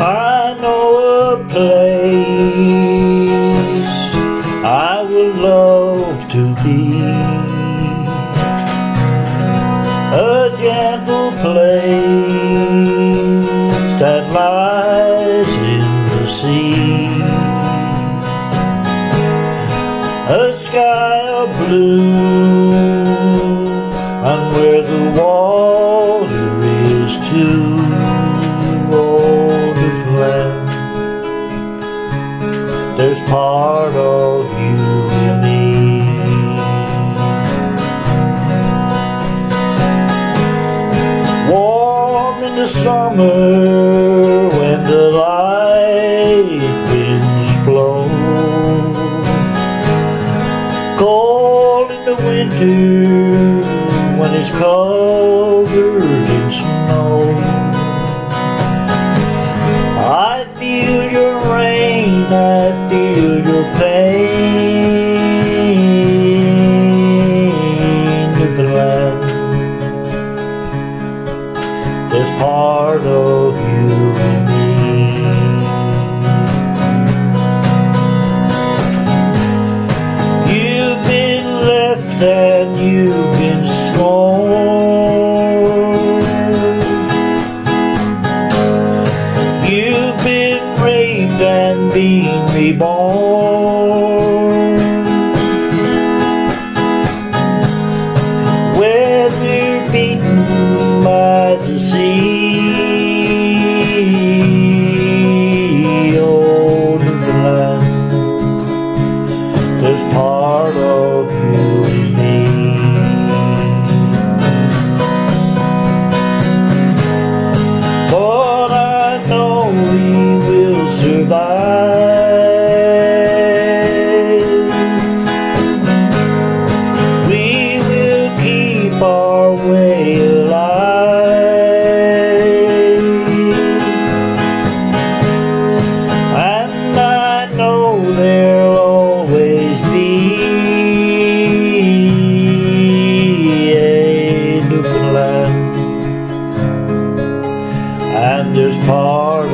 I know a place I would love to be. A gentle place that lies in the sea. A sky of blue and where the water There's part of you in me. Warm in the summer when the light winds blow. Cold in the winter when it's covered feel your pain Newfoundland There's part of you in me. You've been left and you've been scorned and being reborn. And there's part